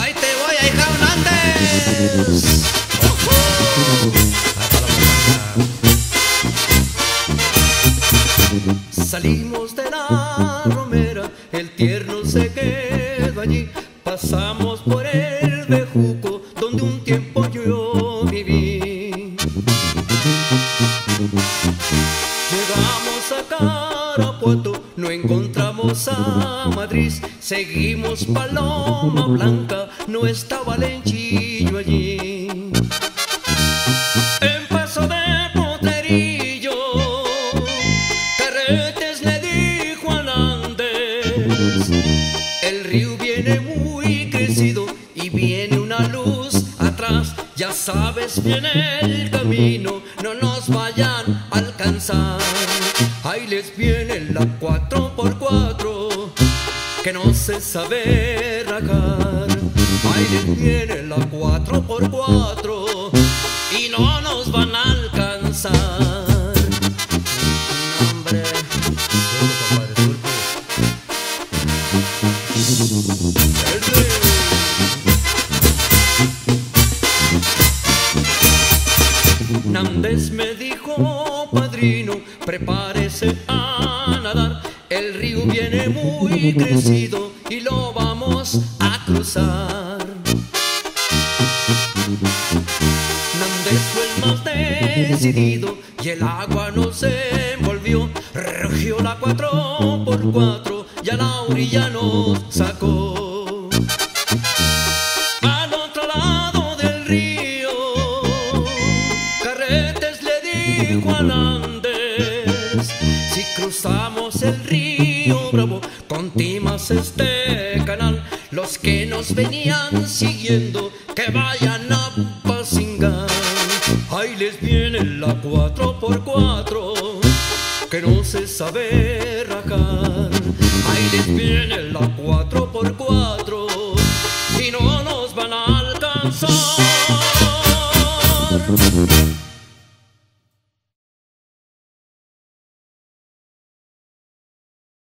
Ahí te voy. Salimos de la romera, el tierno se quedó allí. Pasamos por el bejuco, donde un tiempo yo Carapuato, no encontramos a Madrid. Seguimos Paloma Blanca, no estaba Lenchillo allí. En paso de potrerillo, Carretes le dijo a. El río viene muy crecido y viene una luz atrás. Ya sabes bien el camino, no vayan a alcanzar. Ahí les viene la 4x4 que no se sabe rajar. Ahí les viene la 4x4 y no nos van a alcanzar. Nández me dijo, padrino, prepárese a nadar. El río viene muy crecido y lo vamos a cruzar. Nández fue el más decidido y el agua no se envolvió. Rugió la 4 por 4 y a la orilla nos sacó. igual antes. Si cruzamos el río Bravo, con timas este canal, los que nos venían siguiendo, que vayan a Pasingan. Ahí les viene la 4x4, que no se sabe rajar. Ahí les viene la 4x4, y no nos van a alcanzar.